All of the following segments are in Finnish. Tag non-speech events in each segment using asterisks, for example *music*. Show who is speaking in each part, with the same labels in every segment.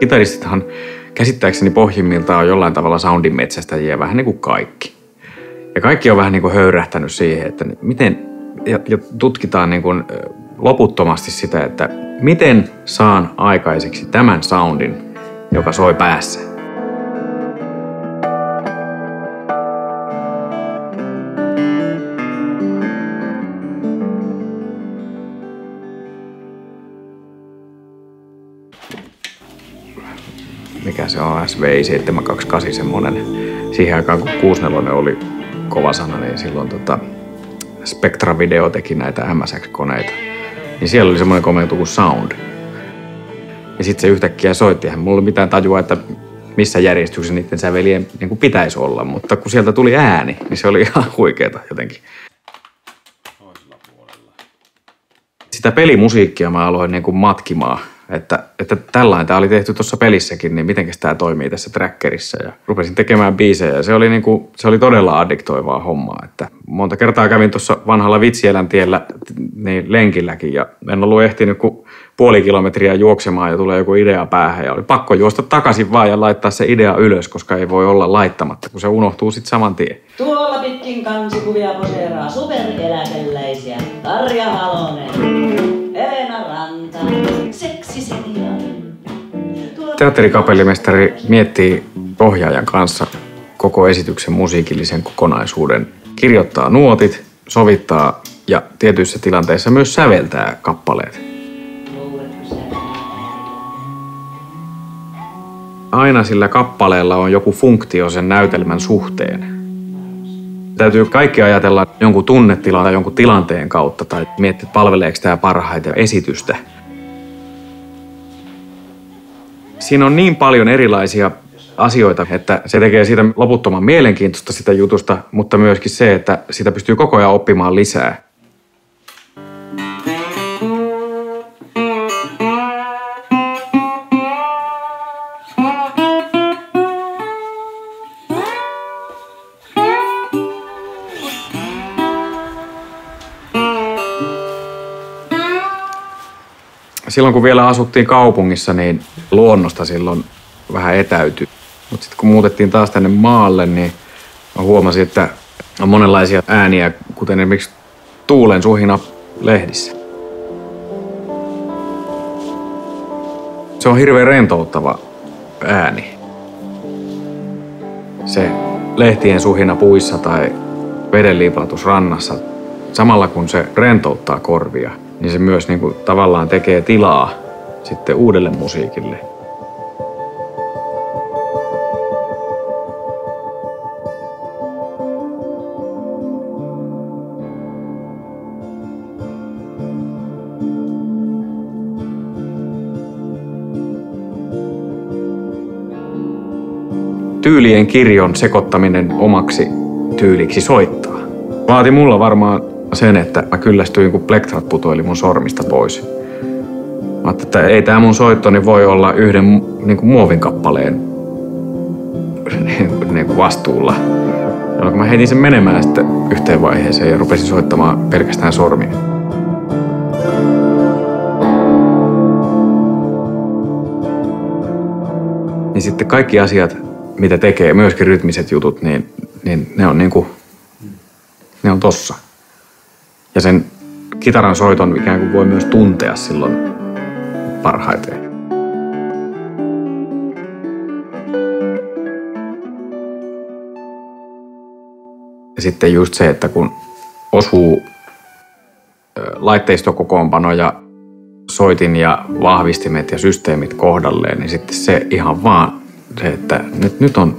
Speaker 1: Kitaristithan käsittääkseni pohjimmiltaan on jollain tavalla soundin metsästäjiä vähän niin kuin kaikki. Ja kaikki on vähän niin kuin höyrähtänyt siihen, että miten, ja, ja tutkitaan niin kuin loputtomasti sitä, että miten saan aikaiseksi tämän soundin, joka soi päässä. Mikä se on, SVI 728 semmonen. Siihen aikaan kun 64 oli kova sana, niin silloin tota, Spectra Video teki näitä MSX-koneita. Niin siellä oli semmoinen komento kuin Sound. Ja sitten se yhtäkkiä soitti. Eihän mulla mitään tajua, että missä järjestyksessä niiden sävelien niin kuin pitäisi olla. Mutta kun sieltä tuli ääni, niin se oli *laughs* ihan huikeeta jotenkin. Sitä pelimusiikkia mä aloin niin kuin matkimaan että, että tällainen tämä oli tehty tuossa pelissäkin, niin miten tämä toimii tässä trackerissa. Ja rupesin tekemään biisejä ja se oli, niin kuin, se oli todella addiktoivaa hommaa. Että monta kertaa kävin tuossa vanhalla Vitsielän tiellä niin lenkilläkin ja en ollut ehtinyt kuin puoli kilometriä juoksemaan ja tulee joku idea päähän ja oli pakko juosta takaisin vaan ja laittaa se idea ylös, koska ei voi olla laittamatta, kun se unohtuu sitten saman tien.
Speaker 2: Tuolla pitkin kansikuvia poseeraa supereläkeläisiä Tarja Halonen, Elena Ranta,
Speaker 1: Teatterikapellimestari miettii ohjaajan kanssa koko esityksen musiikillisen kokonaisuuden, kirjoittaa nuotit, sovittaa ja tietyissä tilanteissa myös säveltää kappaleet. Aina sillä kappaleella on joku funktio sen näytelmän suhteen. Täytyy kaikki ajatella jonkun tunnetilan tai jonkun tilanteen kautta tai miettiä, palveleeko tämä parhaiten esitystä – Siinä on niin paljon erilaisia asioita, että se tekee siitä loputtoman mielenkiintoista sitä jutusta, mutta myöskin se, että sitä pystyy koko ajan oppimaan lisää. Silloin kun vielä asuttiin kaupungissa, niin luonnosta silloin vähän etäytyi. Mutta sitten kun muutettiin taas tänne maalle, niin mä huomasin, että on monenlaisia ääniä, kuten esimerkiksi tuulen suhina lehdissä. Se on hirveän rentouttava ääni. Se lehtien suhina puissa tai veden rannassa, samalla kun se rentouttaa korvia – niin se myös niin kuin tavallaan tekee tilaa sitten uudelle musiikille. Tyylien kirjon sekoittaminen omaksi tyyliksi soittaa. Vaati mulla varmaan sen, että mä kyllästyin, kun plektrat putoili mun sormista pois. Mä että ei tämä mun soittoni voi olla yhden niin kuin muovin kappaleen *laughs* niin kuin vastuulla. Jolloin mä heitin sen menemään sitten yhteen vaiheeseen ja rupesin soittamaan pelkästään sormin. Niin sitten kaikki asiat, mitä tekee, myöskin rytmiset jutut, niin, niin ne on niin kuin, ne on tossa. Ja sen kitaran soiton ikään kuin voi myös tuntea silloin parhaiten. Ja sitten just se, että kun osuu laitteistokokoonpano ja soitin ja vahvistimet ja systeemit kohdalleen, niin sitten se ihan vaan se, että nyt, nyt on,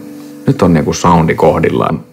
Speaker 1: nyt on niin kuin soundi kohdillaan.